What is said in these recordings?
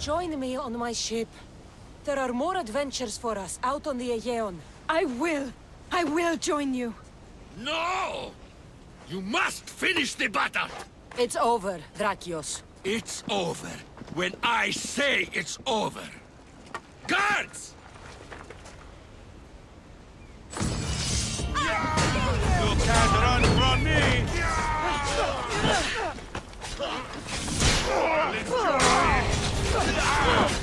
Join me on my ship. There are more adventures for us out on the Aegean. I will! I will join you! No! You must finish the battle! It's over, Drakios. It's over when I say it's over. Guards! You can't run from me! Ah!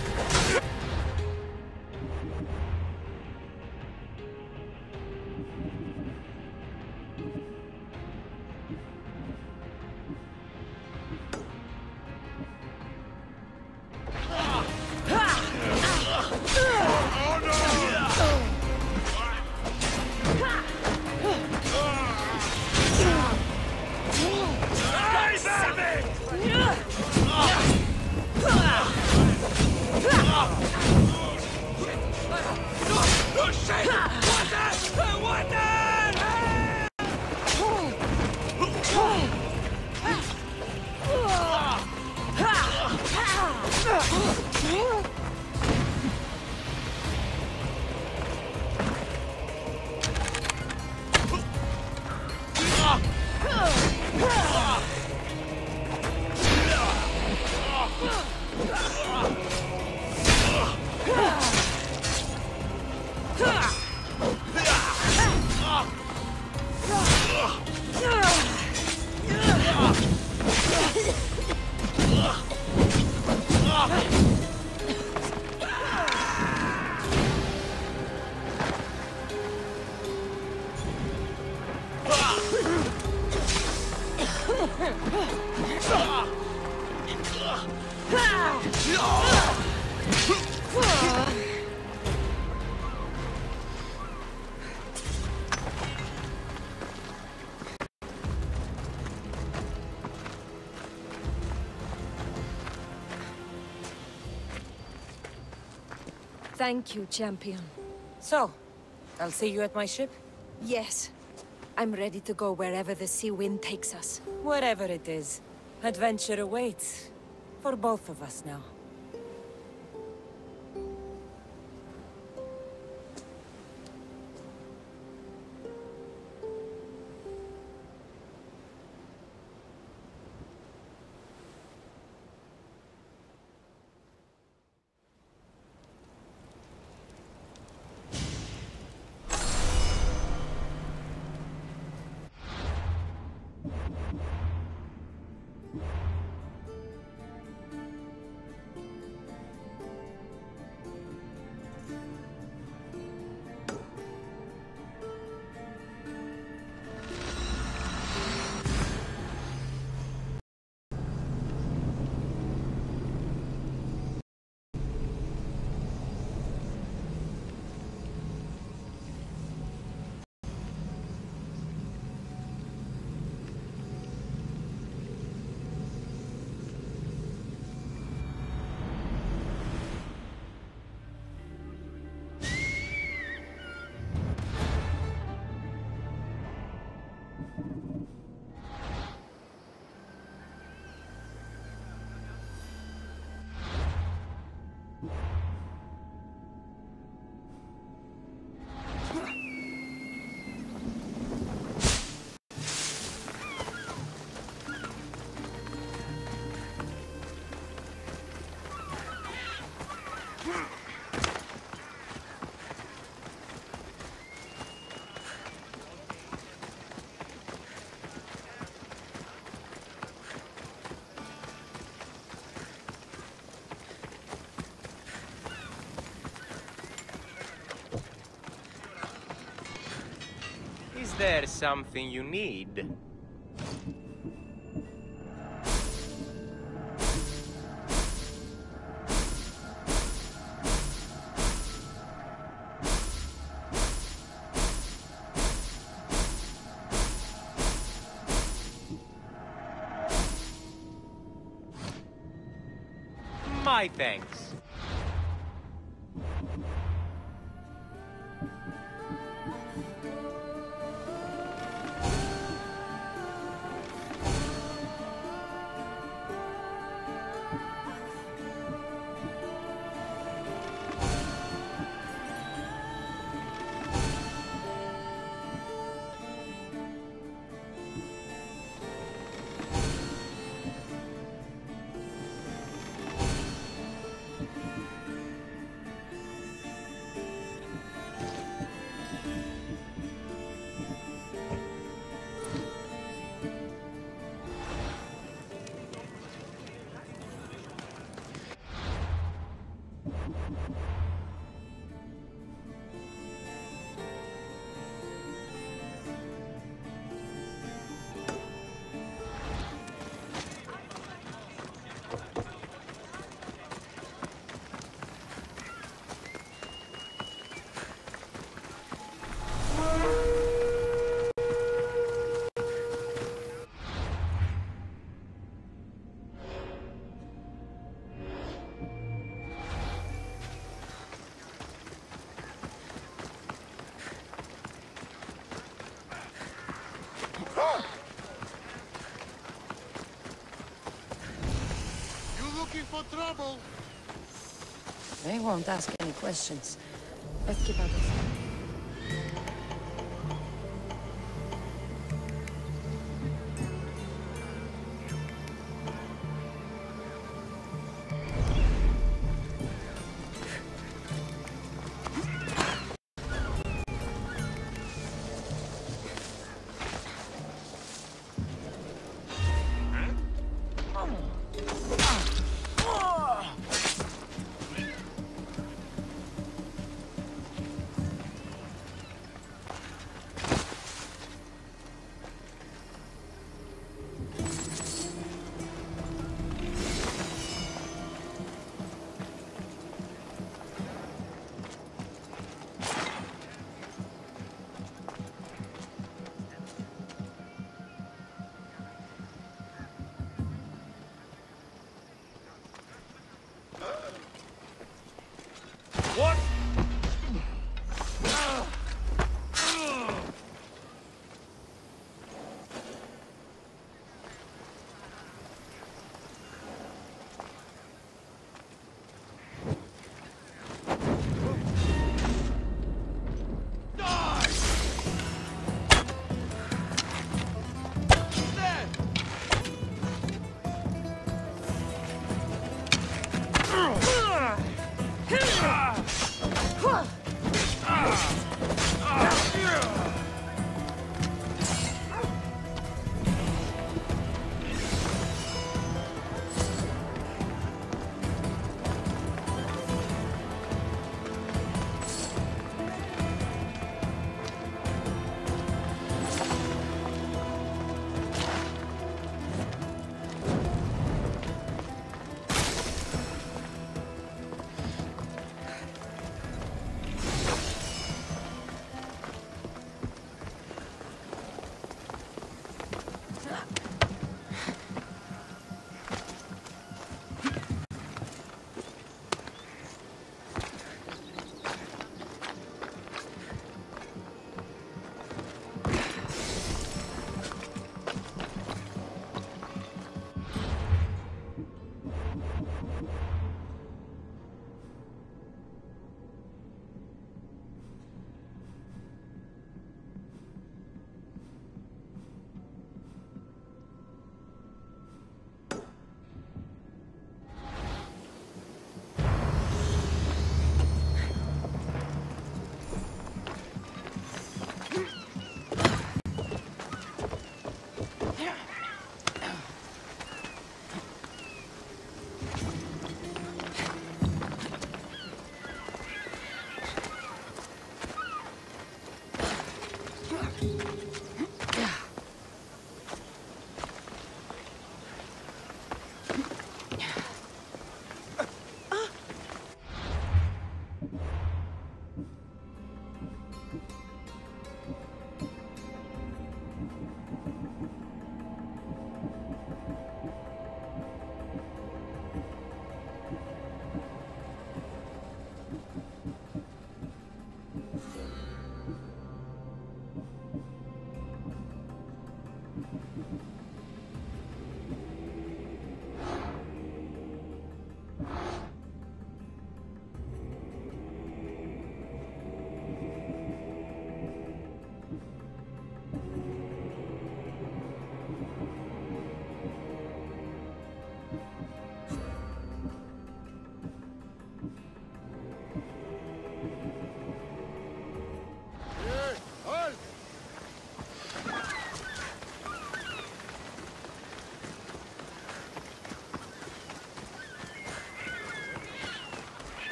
Thank you, champion. So, I'll see you at my ship? Yes. I'm ready to go wherever the sea wind takes us. Wherever it is. Adventure awaits. For both of us now. There something you need? My thanks. For trouble. They won't ask any questions. Let's keep out of sight.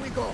We go?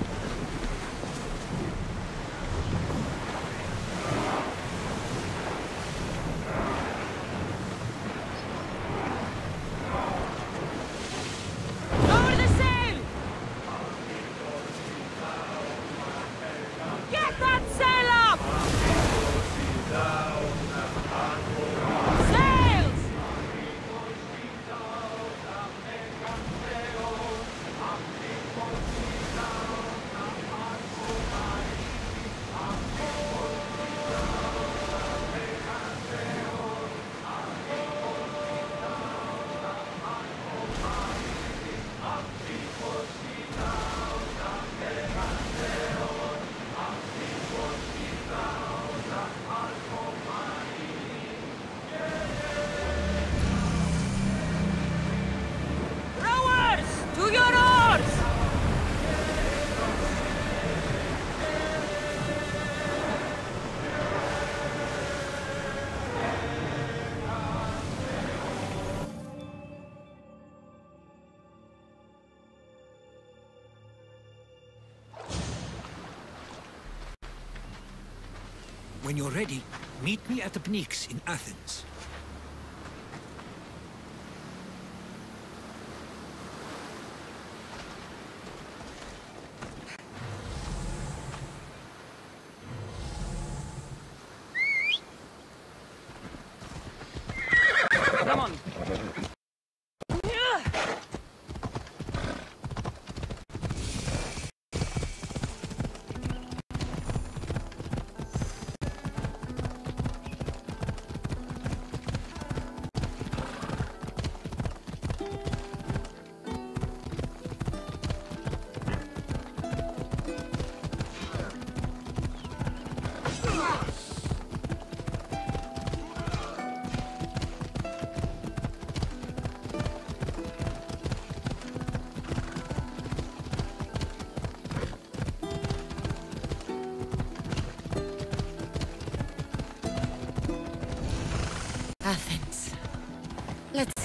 You're ready, meet me at the Pnyx in Athens.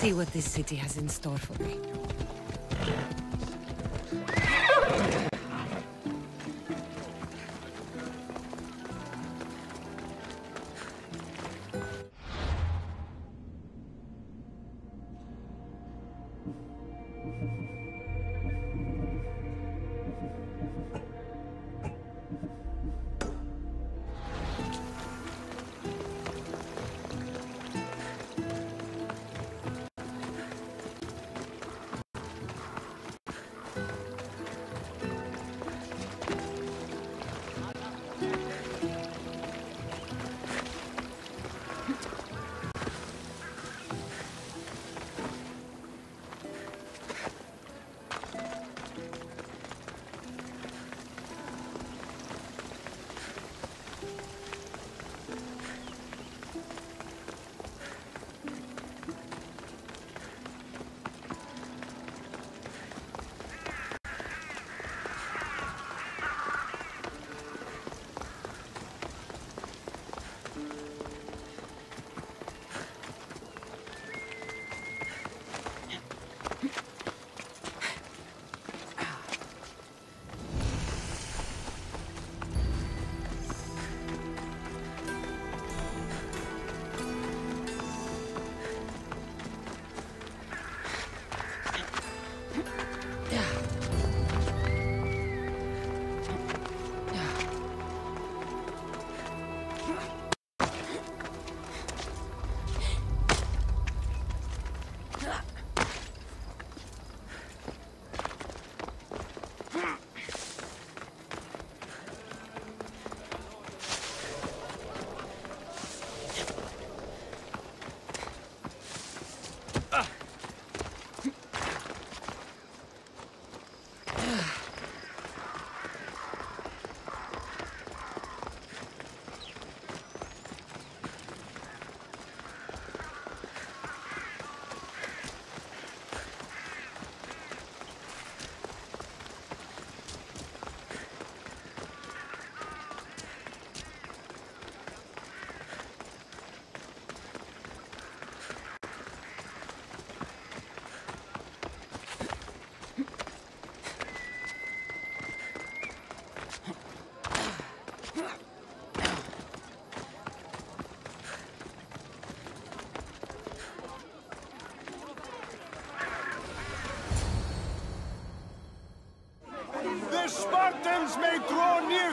See what this city has in store for me.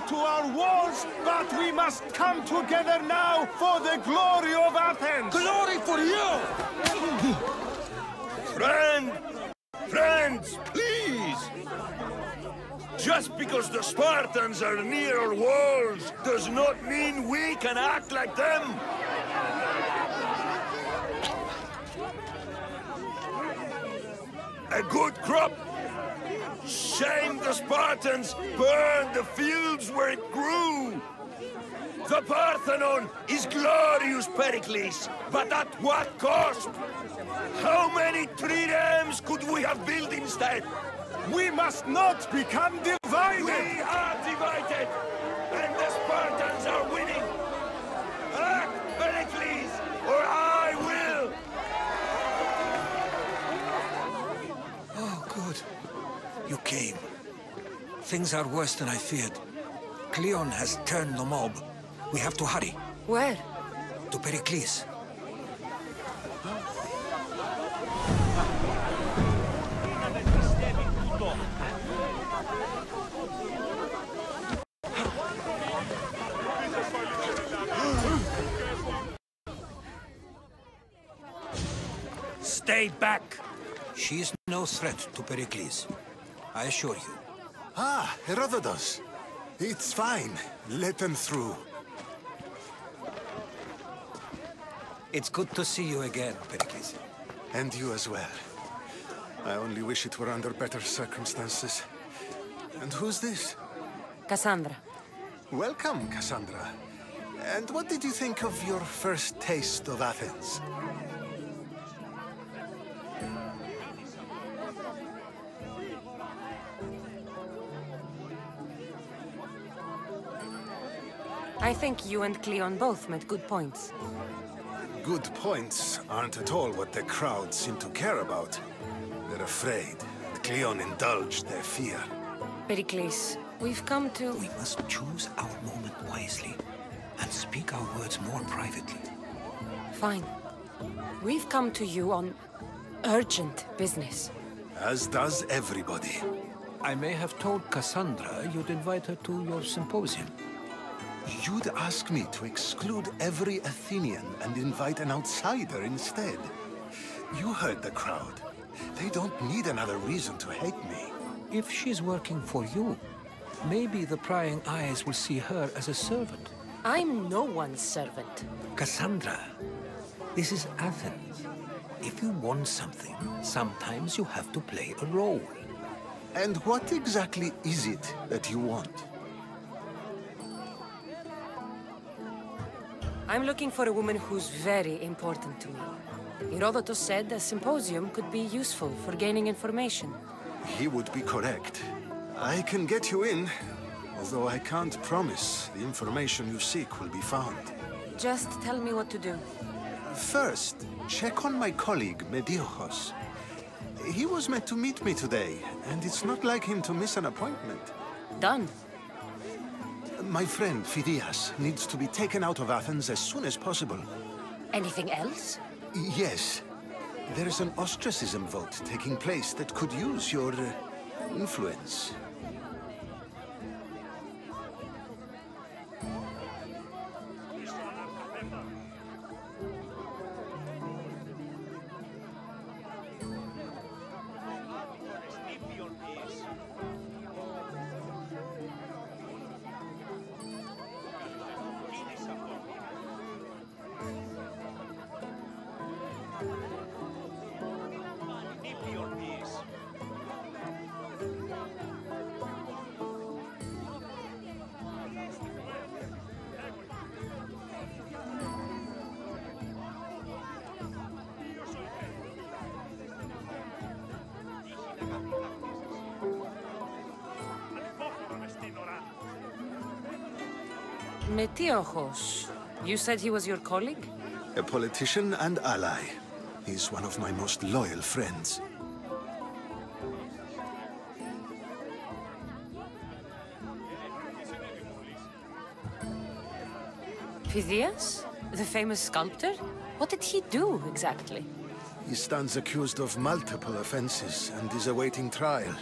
To our walls, but we must come together now for the glory of Athens! Glory for you! Friend! Friends, please! Just because the Spartans are near our walls does not mean we can act like them! A good crop! Shame the Spartans burned the fields where it grew! The Parthenon is glorious, Pericles, but at what cost? How many triremes could we have built instead? We must not become divided! We are divided, came. Things are worse than I feared. Cleon has turned the mob. We have to hurry. Where? To Pericles. Stay back! She is no threat to Pericles. I assure you. Ah, Herodotus. It's fine. Let them through. It's good to see you again, Pericles. And you as well. I only wish it were under better circumstances. And who's this? Cassandra. Welcome, Cassandra. And what did you think of your first taste of Athens? I think you and Cleon both made good points. Good points aren't at all what the crowd seem to care about. They're afraid, and Cleon indulged their fear. Pericles, we've come to... We must choose our moment wisely and speak our words more privately. Fine. We've come to you on urgent business. As does everybody. I may have told Cassandra you'd invite her to your symposium. You'd ask me to exclude every Athenian and invite an outsider instead. You heard the crowd. They don't need another reason to hate me. If she's working for you, maybe the prying eyes will see her as a servant. I'm no one's servant. Cassandra, this is Athens. If you want something, sometimes you have to play a role. And what exactly is it that you want? I'm looking for a woman who's very important to me. Herodotus said a symposium could be useful for gaining information. He would be correct. I can get you in, although I can't promise the information you seek will be found. Just tell me what to do. First, check on my colleague, Mediochos. He was meant to meet me today, and it's not like him to miss an appointment. Done. My friend, Phidias, needs to be taken out of Athens as soon as possible. Anything else? Yes. There is an ostracism vote taking place that could use your uh, influence. You said he was your colleague? A politician and ally. He's one of my most loyal friends. Phidias? The famous sculptor? What did he do, exactly? He stands accused of multiple offenses and is awaiting trial.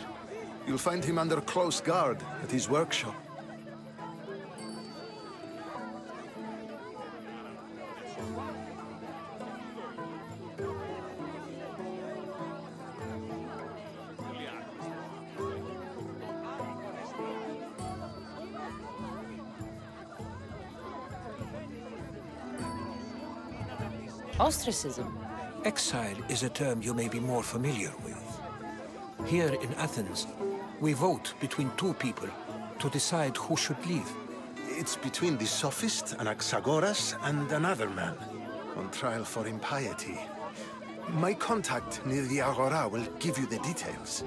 You'll find him under close guard at his workshop. Ostracism? Exile is a term you may be more familiar with. Here in Athens, we vote between two people to decide who should leave. It's between the sophist Anaxagoras and another man on trial for impiety. My contact near the Agora will give you the details.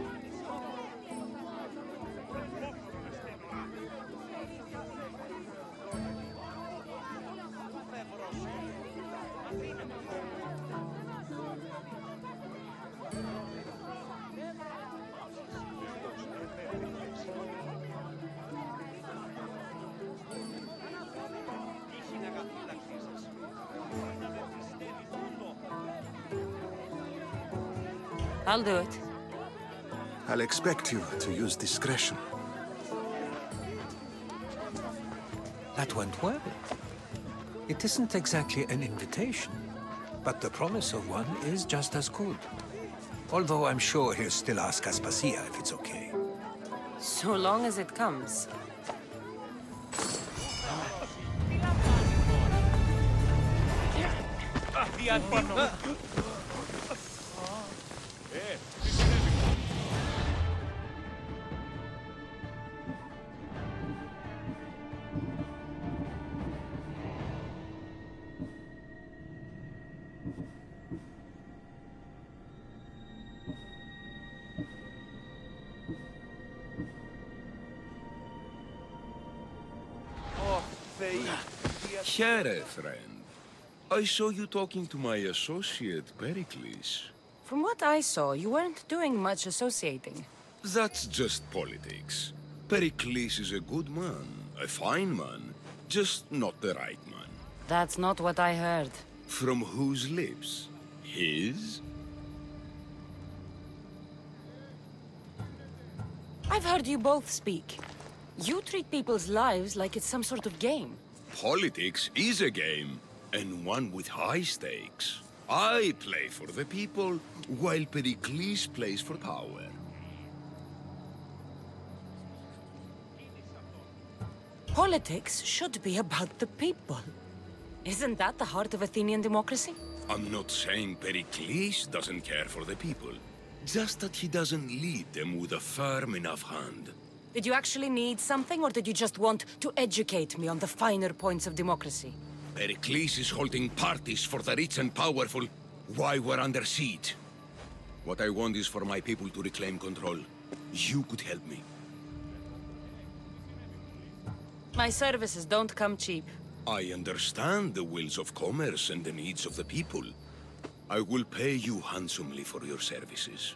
I'll do it. I'll expect you to use discretion. That went well. It isn't exactly an invitation, but the promise of one is just as good. Although I'm sure he'll still ask Aspasia if it's okay. So long as it comes. Ah, I saw you talking to my associate, Pericles. From what I saw, you weren't doing much associating. That's just politics. Pericles is a good man, a fine man, just not the right man. That's not what I heard. From whose lips? His? I've heard you both speak. You treat people's lives like it's some sort of game. Politics is a game, and one with high stakes. I play for the people, while Pericles plays for power. Politics should be about the people. Isn't that the heart of Athenian democracy? I'm not saying Pericles doesn't care for the people, just that he doesn't lead them with a firm enough hand. Did you actually need something, or did you just want to educate me on the finer points of democracy? Pericles is holding parties for the rich and powerful while we're under siege. What I want is for my people to reclaim control. You could help me. My services don't come cheap. I understand the wills of commerce and the needs of the people. I will pay you handsomely for your services.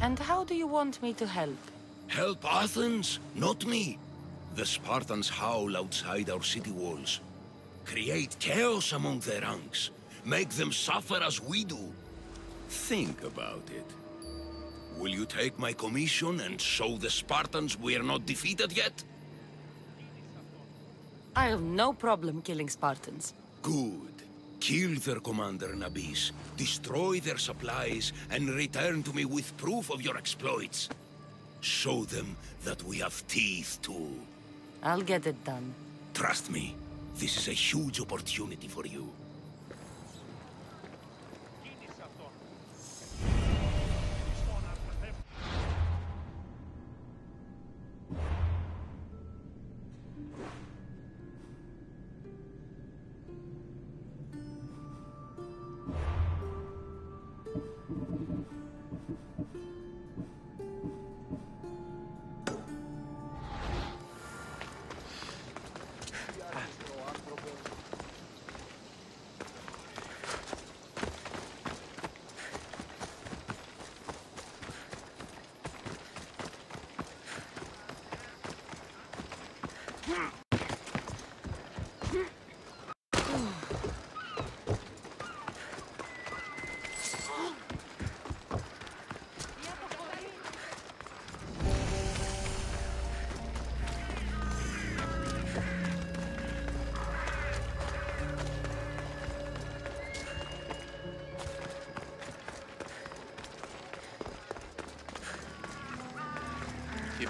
And how do you want me to help? Help Athens, not me. The Spartans howl outside our city walls. Create chaos among their ranks. Make them suffer as we do. Think about it. Will you take my commission and show the Spartans we are not defeated yet? I have no problem killing Spartans. Good. Kill their commander Nabis, destroy their supplies, and return to me with proof of your exploits. Show them that we have teeth too. I'll get it done. Trust me, this is a huge opportunity for you.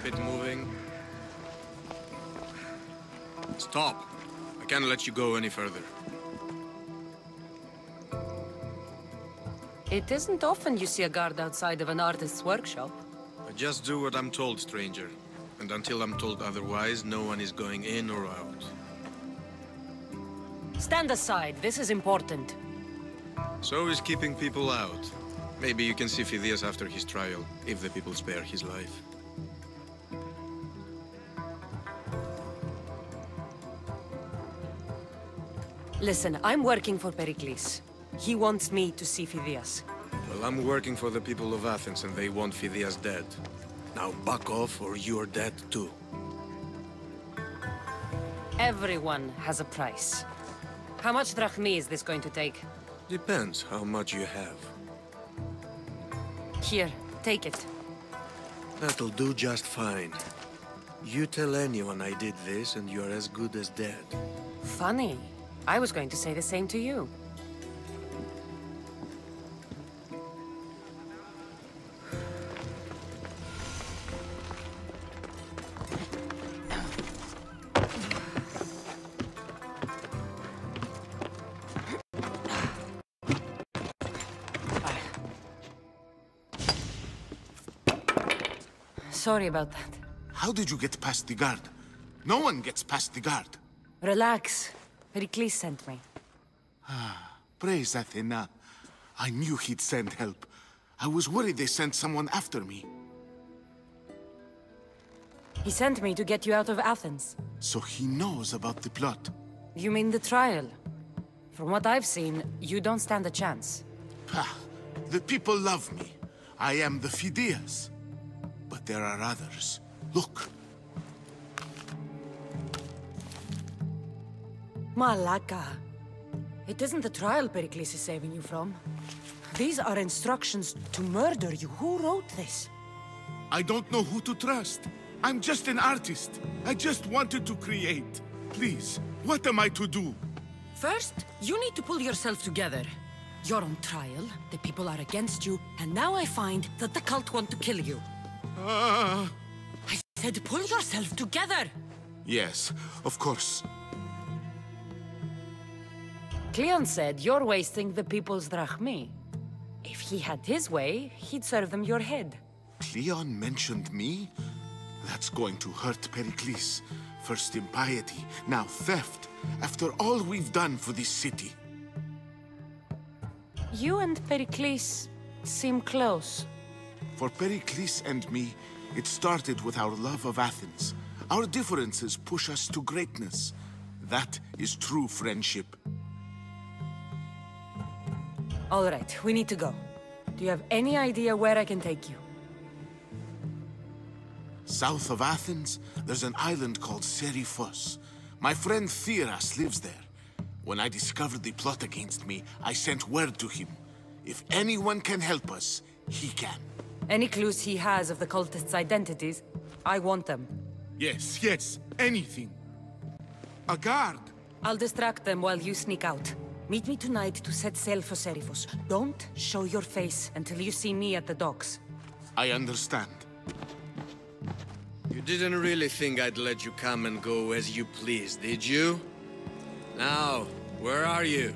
Keep it moving. Stop. I can't let you go any further. It isn't often you see a guard outside of an artist's workshop. I just do what I'm told, stranger. And until I'm told otherwise, no one is going in or out. Stand aside, this is important. So is keeping people out. Maybe you can see Phidias after his trial, if the people spare his life. Listen, I'm working for Pericles. He wants me to see Phidias. Well, I'm working for the people of Athens and they want Phidias dead. Now back off or you're dead too. Everyone has a price. How much drachmi is this going to take? Depends how much you have. Here, take it. That'll do just fine. You tell anyone I did this and you're as good as dead. Funny. I was going to say the same to you. Sorry about that. How did you get past the guard? No one gets past the guard. Relax. Pericles sent me. Ah, praise Athena. I knew he'd send help. I was worried they sent someone after me. He sent me to get you out of Athens. So he knows about the plot. You mean the trial? From what I've seen, you don't stand a chance. Ha! The people love me. I am the Phidias. But there are others. Look, Malaka. It isn't the trial Pericles is saving you from. These are instructions to murder you. Who wrote this? I don't know who to trust. I'm just an artist. I just wanted to create. Please, what am I to do? First, you need to pull yourself together. You're on trial, the people are against you, and now I find that the cult want to kill you. Ah, I said pull yourself together! yes, of course. Cleon said you're wasting the people's drachmi. If he had his way, he'd serve them your head. Cleon mentioned me? That's going to hurt Pericles. First impiety, now theft. After all we've done for this city. You and Pericles seem close. For Pericles and me, it started with our love of Athens. Our differences push us to greatness. That is true friendship. All right, we need to go. Do you have any idea where I can take you? South of Athens, there's an island called Seriphos. My friend Theras lives there. When I discovered the plot against me, I sent word to him. If anyone can help us, he can. Any clues he has of the cultists' identities, I want them. Yes, yes, anything. A guard. I'll distract them while you sneak out. Meet me tonight to set sail for Seriphos. Don't show your face until you see me at the docks. I understand. You didn't really think I'd let you come and go as you please, did you? Now, where are you?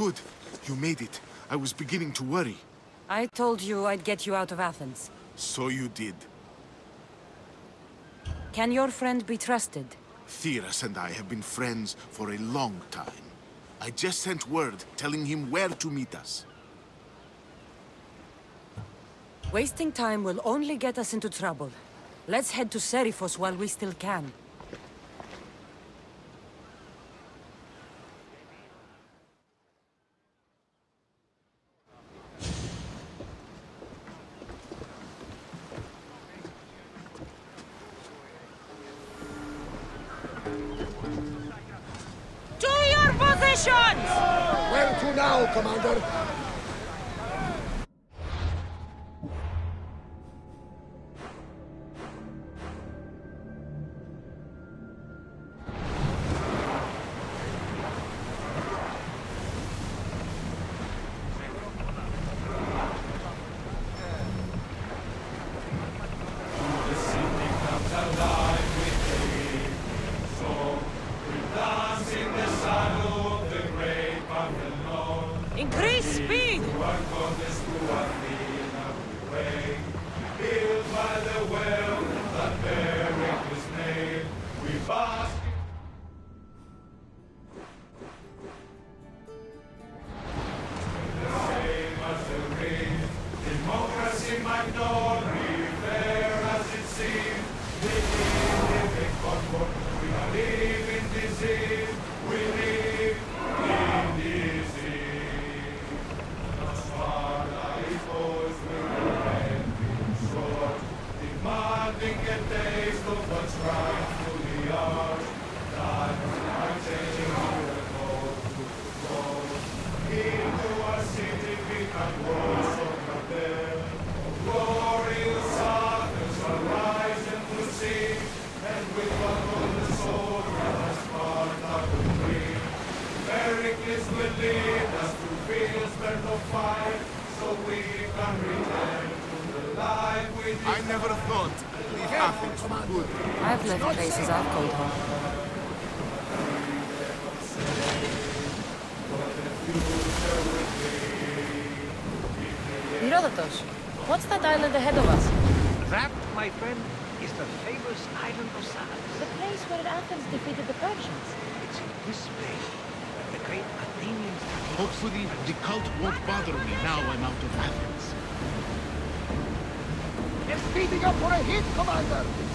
Good. You made it. I was beginning to worry. I told you I'd get you out of Athens. So you did. Can your friend be trusted? Theras and I have been friends for a long time. I just sent word telling him where to meet us. Wasting time will only get us into trouble. Let's head to Seriphos while we still can. To island ahead of us? That, my friend, is the famous island of Salamis. The place where Athens defeated the Persians. It's in this place that the great Athenian strategist Hopefully, the cult won't bother me now I'm out of Athens. They're speeding up for a hit, Commander!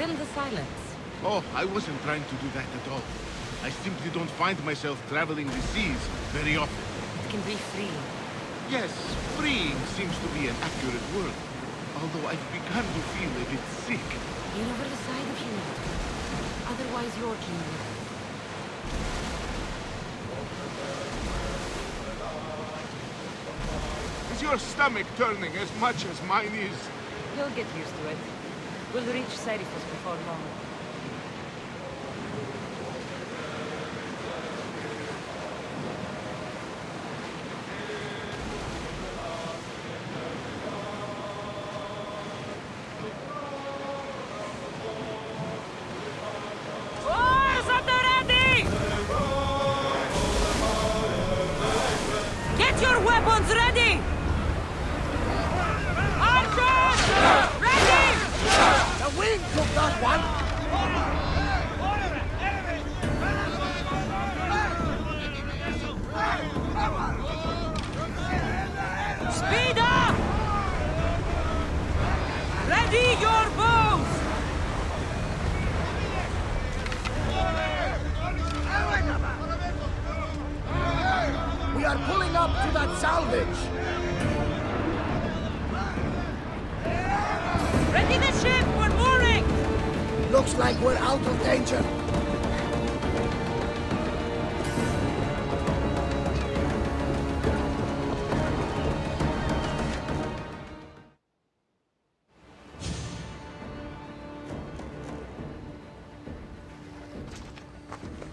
Fill the silence. Oh, I wasn't trying to do that at all. I simply don't find myself traveling the seas very often. It can be free. Yes, freeing seems to be an accurate word. Although I've begun to feel a bit sick. Lean over the side if you need. Otherwise, you're keen. Is your stomach turning as much as mine is? You'll get used to it. We'll reach Seriphos before long.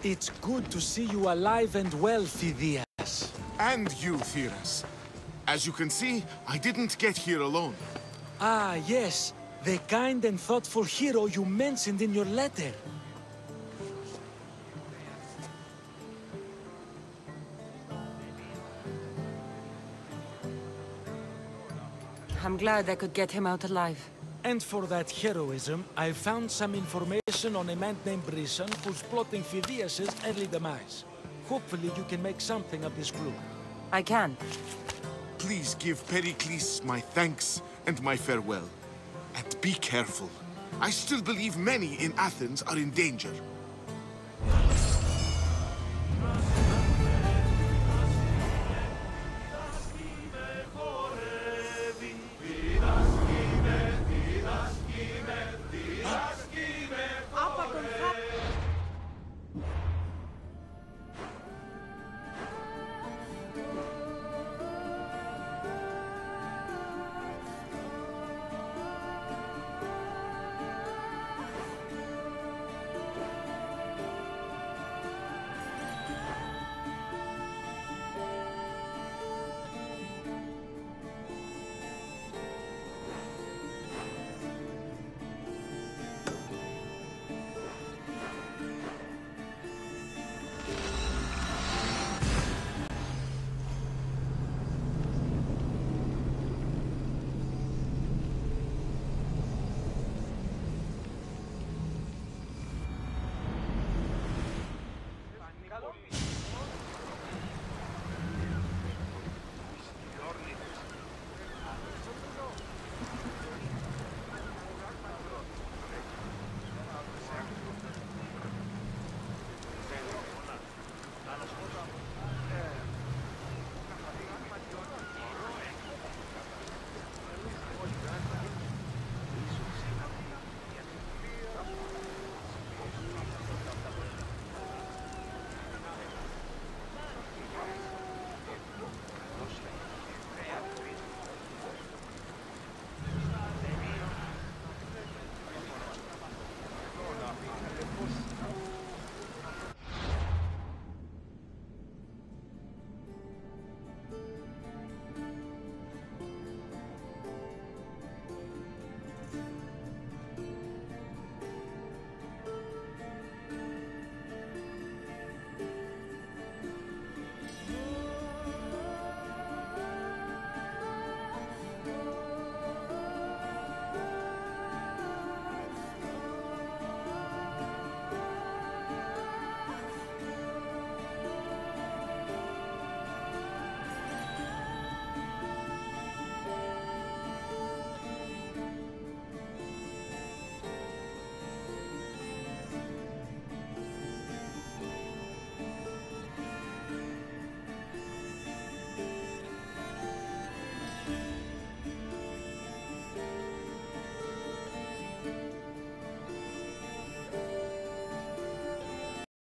It's good to see you alive and well, Phidias. And you, Theras. As you can see, I didn't get here alone. Ah, yes. The kind and thoughtful hero you mentioned in your letter. I'm glad I could get him out alive. And for that heroism, I found some information on a man named Brison who's plotting Phidias' early demise. Hopefully you can make something of this clue. I can. Please give Pericles my thanks and my farewell. And be careful. I still believe many in Athens are in danger.